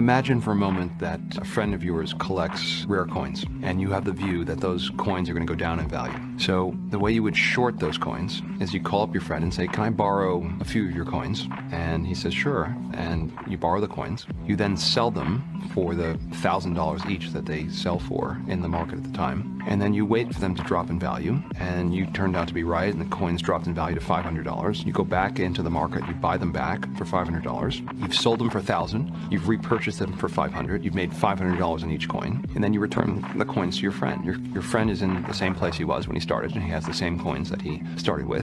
Imagine for a moment that a friend of yours collects rare coins, and you have the view that those coins are going to go down in value. So, the way you would short those coins is you call up your friend and say, Can I borrow a few of your coins? And he says, Sure. And you borrow the coins. You then sell them for the $1,000 each that they sell for in the market at the time. And then you wait for them to drop in value, and you turned out to be right, and the coins dropped in value to $500. You go back into the market, you buy them back for $500. You've sold them for 1000 You've repurchased them for 500 You've made $500 on each coin, and then you return the coins to your friend. Your, your friend is in the same place he was when he started, and he has the same coins that he started with.